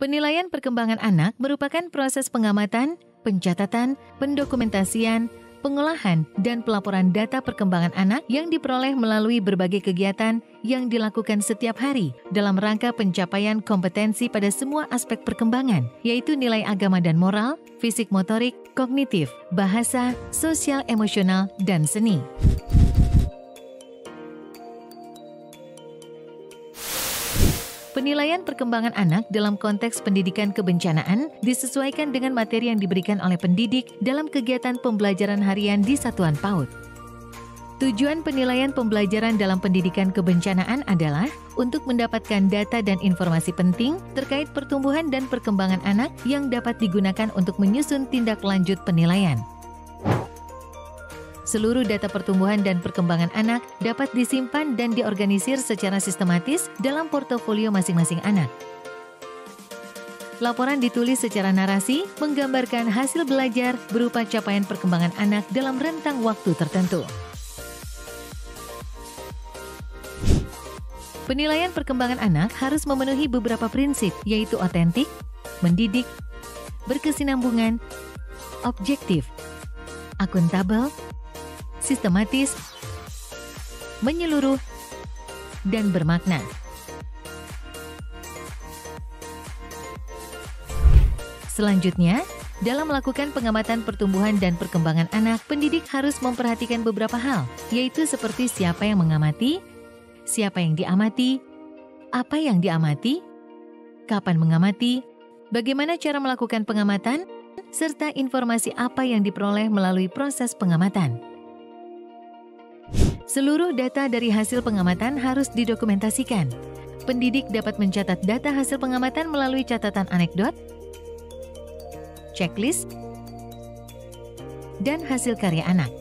Penilaian perkembangan anak merupakan proses pengamatan, pencatatan, pendokumentasian, pengolahan, dan pelaporan data perkembangan anak yang diperoleh melalui berbagai kegiatan yang dilakukan setiap hari dalam rangka pencapaian kompetensi pada semua aspek perkembangan, yaitu nilai agama dan moral, fisik motorik, kognitif, bahasa, sosial emosional, dan seni. Penilaian perkembangan anak dalam konteks pendidikan kebencanaan disesuaikan dengan materi yang diberikan oleh pendidik dalam kegiatan pembelajaran harian di satuan PAUD. Tujuan penilaian pembelajaran dalam pendidikan kebencanaan adalah untuk mendapatkan data dan informasi penting terkait pertumbuhan dan perkembangan anak yang dapat digunakan untuk menyusun tindak lanjut penilaian. Seluruh data pertumbuhan dan perkembangan anak dapat disimpan dan diorganisir secara sistematis dalam portofolio masing-masing anak. Laporan ditulis secara narasi, menggambarkan hasil belajar berupa capaian perkembangan anak dalam rentang waktu tertentu. Penilaian perkembangan anak harus memenuhi beberapa prinsip, yaitu otentik, mendidik, berkesinambungan, objektif, akuntabel, sistematis, menyeluruh, dan bermakna. Selanjutnya, dalam melakukan pengamatan pertumbuhan dan perkembangan anak, pendidik harus memperhatikan beberapa hal, yaitu seperti siapa yang mengamati, siapa yang diamati, apa yang diamati, kapan mengamati, bagaimana cara melakukan pengamatan, serta informasi apa yang diperoleh melalui proses pengamatan. Seluruh data dari hasil pengamatan harus didokumentasikan. Pendidik dapat mencatat data hasil pengamatan melalui catatan anekdot, checklist, dan hasil karya anak.